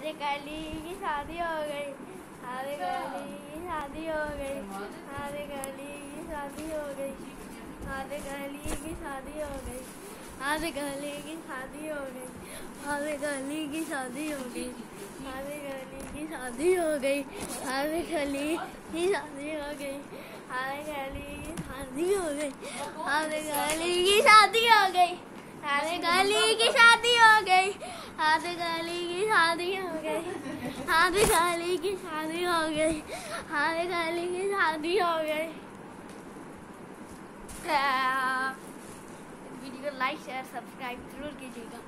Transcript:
आज कली की शादी हो गई आज कली की शादी हो गई आज कली की शादी हो गई आज कली की शादी हो गई आज कली की शादी हो गई आज कली की शादी हो गई आज कली की शादी हो गई आज कली की शादी हो गई आज कली की शादी हो गई आज कली की शादी हो गई आज गली की शादी हो गई आज गली की शादी हो गई। हादी खाली की शादी हो गई। हादी खाली की शादी हो गई। वीडियो को लाइक शेयर सब्सक्राइब ज़रूर कीजिएगा।